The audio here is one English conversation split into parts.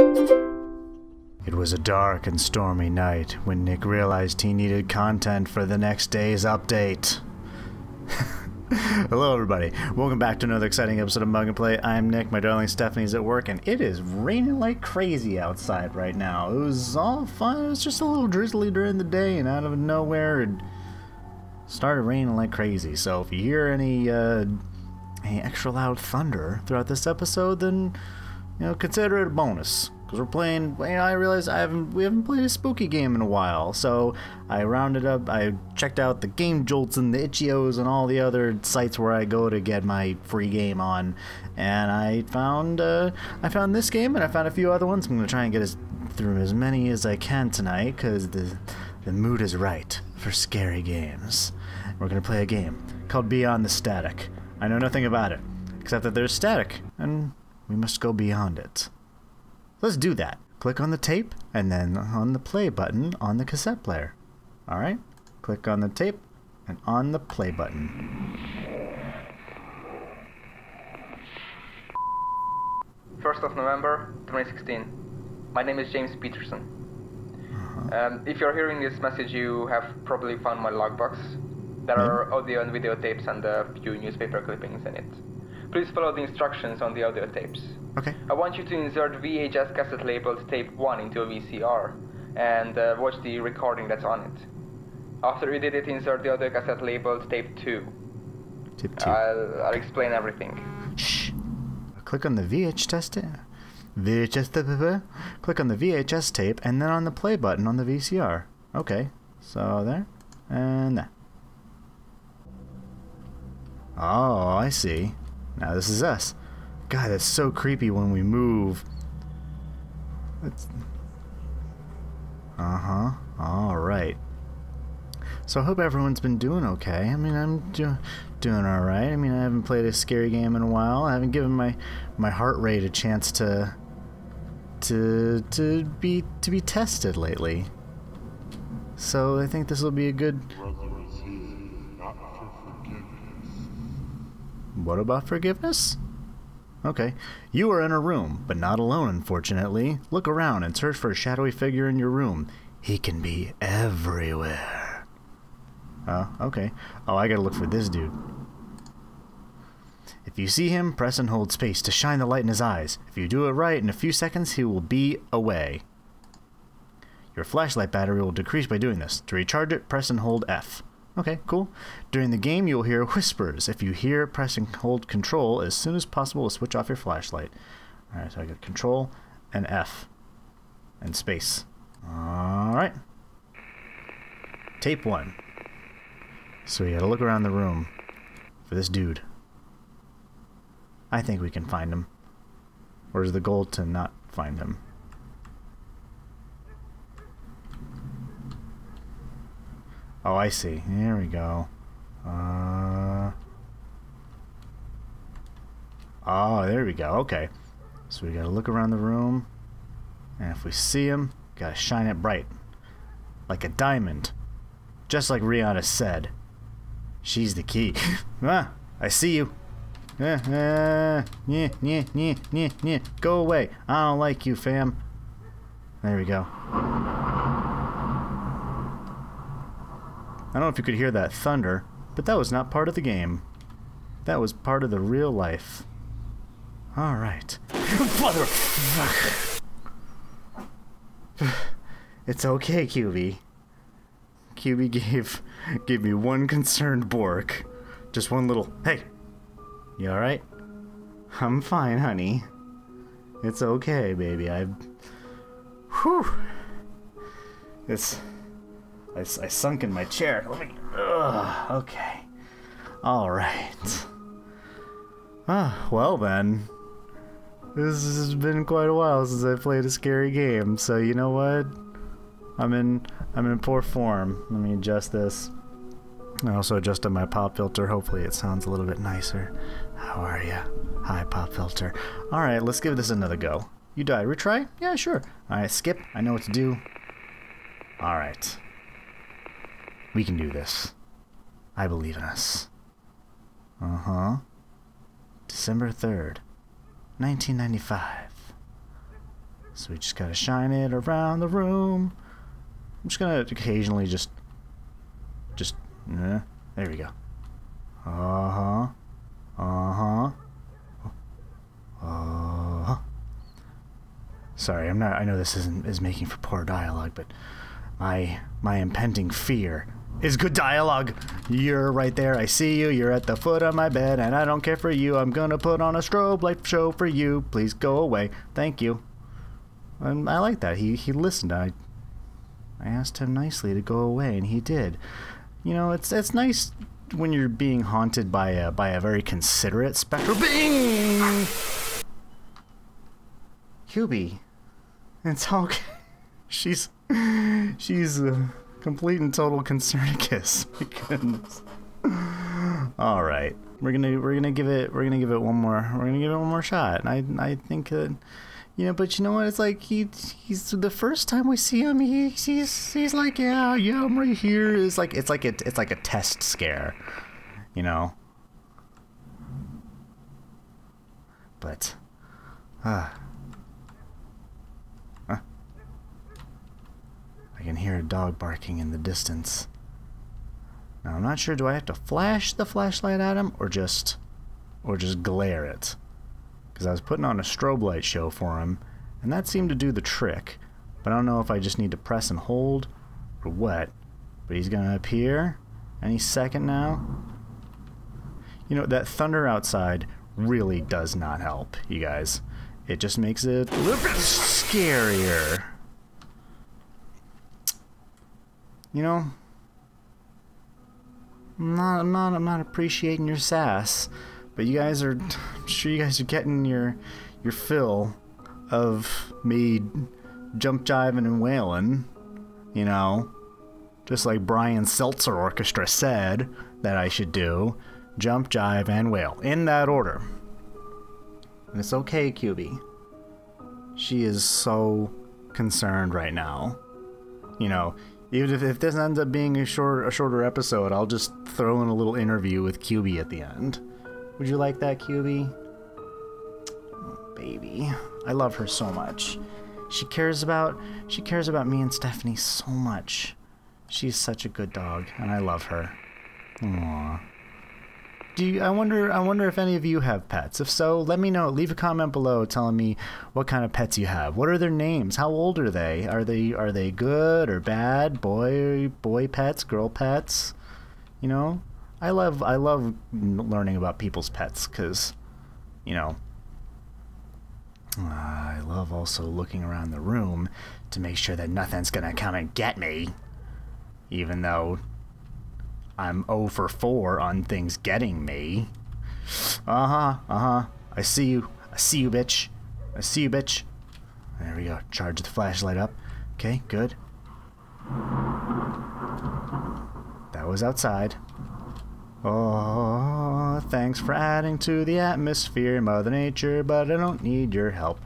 It was a dark and stormy night when Nick realized he needed content for the next day's update. Hello, everybody. Welcome back to another exciting episode of Mug and Play. I'm Nick. My darling Stephanie's at work, and it is raining like crazy outside right now. It was all fun. It was just a little drizzly during the day, and out of nowhere, it started raining like crazy. So if you hear any uh, any extra loud thunder throughout this episode, then you know consider it a bonus because we're playing. You know, I realized I haven't we haven't played a spooky game in a while, so I rounded up. I checked out the Game Jolts and the Itch.ios and all the other sites where I go to get my free game on, and I found uh, I found this game and I found a few other ones. I'm gonna try and get as, through as many as I can tonight because the the mood is right for scary games. We're gonna play a game called Beyond the Static. I know nothing about it except that there's static, and we must go beyond it. Let's do that. Click on the tape and then on the play button on the cassette player. Alright? Click on the tape and on the play button. First of November 2016. My name is James Peterson. Um, if you're hearing this message, you have probably found my logbox. There are audio and video tapes and a few newspaper clippings in it. Please follow the instructions on the audio tapes. Okay. I want you to insert VHS cassette labeled tape 1 into a VCR and uh, watch the recording that's on it. After you did it, insert the audio cassette labeled tape 2. Tip two. I'll, I'll explain everything. Shh. Click on the VH test VHS tape. Click on the VHS tape and then on the play button on the VCR. Okay. So there and there. Oh, I see. Now this is us. God, that's so creepy when we move. That's... Uh-huh. All right. So I hope everyone's been doing okay. I mean, I'm do doing all right. I mean, I haven't played a scary game in a while. I haven't given my my heart rate a chance to to to be to be tested lately. So I think this will be a good. Brother is here, not for forgiveness. What about forgiveness? Okay. You are in a room, but not alone, unfortunately. Look around and search for a shadowy figure in your room. He can be everywhere. Oh, okay. Oh, I gotta look for this dude. If you see him, press and hold space to shine the light in his eyes. If you do it right, in a few seconds he will be away. Your flashlight battery will decrease by doing this. To recharge it, press and hold F. Okay, cool. During the game, you'll hear whispers. If you hear, press and hold Control as soon as possible to switch off your flashlight. Alright, so I got Control and F. And space. Alright. Tape 1. So we gotta look around the room for this dude. I think we can find him. Or is the goal to not find him? Oh, I see. There we go. Uh... Oh, there we go. Okay. So we gotta look around the room. And if we see him, gotta shine it bright. Like a diamond. Just like Rihanna said. She's the key. ah, I see you. Uh, uh, yeah, yeah, yeah, yeah, yeah. Go away. I don't like you, fam. There we go. I don't know if you could hear that thunder, but that was not part of the game. That was part of the real life. Alright. It's okay, QB. QB gave gave me one concerned Bork. Just one little, hey, you alright? I'm fine, honey. It's okay, baby. I. Whew. It's. I, I sunk in my chair. Let me. Ugh, okay. Alright. Ah, well then. This has been quite a while since I played a scary game, so you know what? I'm in I'm in poor form. Let me adjust this. I also adjusted my pop filter. Hopefully it sounds a little bit nicer. How are you? Hi, pop filter. Alright, let's give this another go. You die. Retry? Yeah, sure. Alright, skip. I know what to do. Alright. We can do this. I believe in us. Uh-huh. December 3rd, 1995. So we just gotta shine it around the room. I'm just gonna occasionally just, just, uh, there we go. Uh huh. Uh huh. Uh huh. Sorry, I'm not. I know this isn't is making for poor dialogue, but my my impending fear is good dialogue. You're right there. I see you. You're at the foot of my bed, and I don't care for you. I'm gonna put on a strobe light show for you. Please go away. Thank you. And I like that. He he listened. I I asked him nicely to go away, and he did. You know, it's it's nice when you're being haunted by a by a very considerate spectral being. QB, it's okay. She's she's a complete and total concernicus. Goodness. All right, we're gonna we're gonna give it we're gonna give it one more we're gonna give it one more shot. And I I think that you know, but you know what? It's like he he's the first time we see him, he he's he's like, yeah, yeah, I'm right here. It's like it's like a, it's like a test scare, you know. But, ah, uh, I can hear a dog barking in the distance. Now I'm not sure. Do I have to flash the flashlight at him or just, or just glare it? because I was putting on a strobe light show for him, and that seemed to do the trick. But I don't know if I just need to press and hold or what. But he's going to appear any second now. You know, that thunder outside really does not help, you guys. It just makes it a little bit scarier. You know, I'm not, I'm not, I'm not appreciating your sass. But you guys are, I'm sure you guys are getting your your fill of me jump jiving and wailing, you know, just like Brian Setzer Orchestra said that I should do, jump, jive, and wail in that order. And it's okay, QB. She is so concerned right now. You know, even if, if this ends up being a short a shorter episode, I'll just throw in a little interview with QB at the end. Would you like that, QB? Oh, baby. I love her so much. She cares about she cares about me and Stephanie so much. She's such a good dog, and I love her. Aww. Do you, I wonder I wonder if any of you have pets. If so, let me know. Leave a comment below telling me what kind of pets you have. What are their names? How old are they? Are they are they good or bad? Boy boy pets, girl pets? You know? I love I love learning about people's pets because, you know, I love also looking around the room to make sure that nothing's gonna come and get me, even though I'm 0 for 4 on things getting me. Uh huh. Uh huh. I see you. I see you, bitch. I see you, bitch. There we go. Charge the flashlight up. Okay, good. That was outside. Oh, thanks for adding to the atmosphere, Mother Nature, but I don't need your help.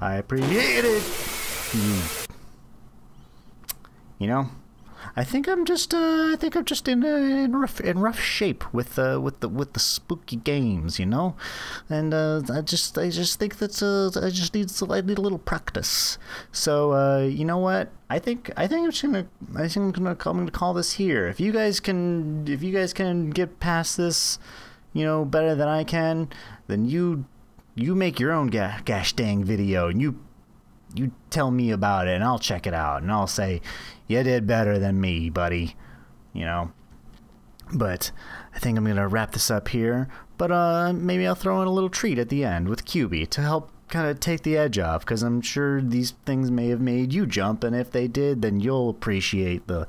I appreciate it. Hmm. You know, I think I'm just, uh, I think I'm just in, uh, in rough, in rough shape with, uh, with the, with the spooky games, you know, and uh, I just, I just think that, uh, I just need, I need a little practice. So, uh, you know what? I think, I think I'm just gonna, I think I'm gonna, I'm gonna call this here. If you guys can, if you guys can get past this, you know, better than I can, then you, you make your own ga- gosh dang video and you you tell me about it and I'll check it out and I'll say, you did better than me, buddy. You know? But I think I'm going to wrap this up here. But uh, maybe I'll throw in a little treat at the end with QB to help kind of take the edge off because I'm sure these things may have made you jump. And if they did, then you'll appreciate the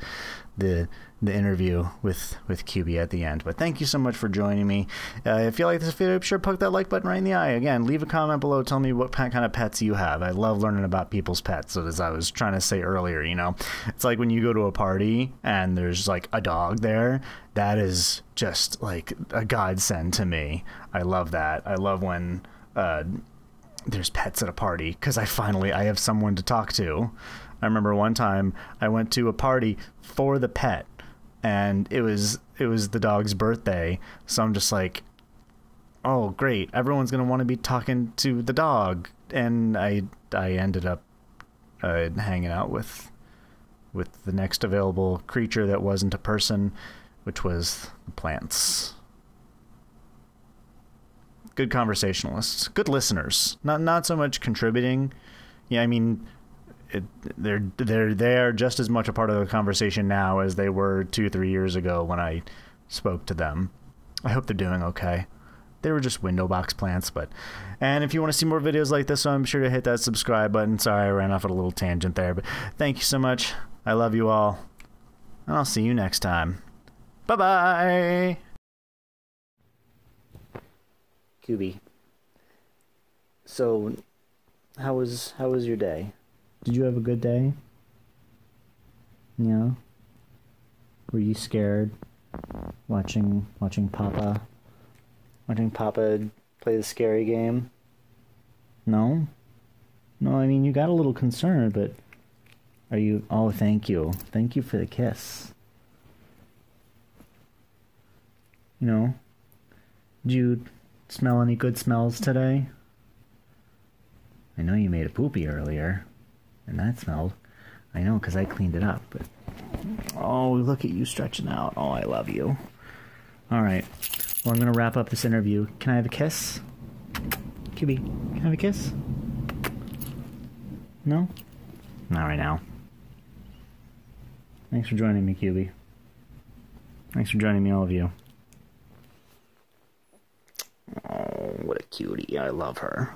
the the interview with with QB at the end. But thank you so much for joining me. Uh, if you like this video, be sure to poke that like button right in the eye. Again, leave a comment below. Tell me what kind of pets you have. I love learning about people's pets. As I was trying to say earlier, you know, it's like when you go to a party and there's like a dog there. That is just like a godsend to me. I love that. I love when. Uh, there's pets at a party because I finally I have someone to talk to. I remember one time I went to a party for the pet and it was it was the dog's birthday. So I'm just like, oh great, everyone's gonna want to be talking to the dog, and I I ended up uh, hanging out with with the next available creature that wasn't a person, which was the plants. Good conversationalists, good listeners. Not not so much contributing. Yeah, I mean, it, they're they're they are just as much a part of the conversation now as they were two three years ago when I spoke to them. I hope they're doing okay. They were just window box plants, but and if you want to see more videos like this, I'm sure to hit that subscribe button. Sorry, I ran off at a little tangent there, but thank you so much. I love you all. And I'll see you next time. Bye bye. Kubi. So, how was how was your day? Did you have a good day? Yeah. Were you scared watching watching Papa watching Papa play the scary game? No? No, I mean you got a little concerned, but are you oh thank you. Thank you for the kiss. You know? Did you smell any good smells today? I know you made a poopy earlier, and that smelled. I know, because I cleaned it up, but. Oh, look at you stretching out. Oh, I love you. Alright. Well, I'm going to wrap up this interview. Can I have a kiss? Kubi, can I have a kiss? No? Not right now. Thanks for joining me, Kubi. Thanks for joining me, all of you. What a cutie. I love her.